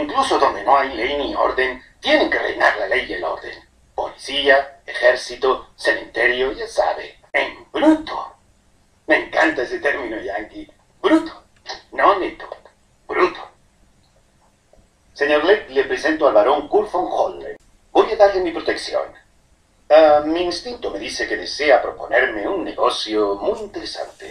Incluso donde no hay ley ni orden, tienen que reinar la ley y el orden. Policía, ejército, cementerio, ya sabe. En bruto. Me encanta ese término yankee. Bruto. No neto. Bruto. Señor Leck, le presento al barón Kurt von Voy a darle mi protección. Ah, mi instinto me dice que desea proponerme un negocio muy interesante.